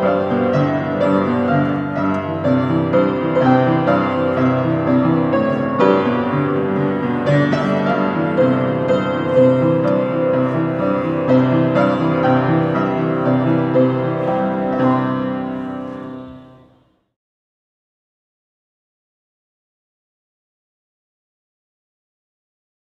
Música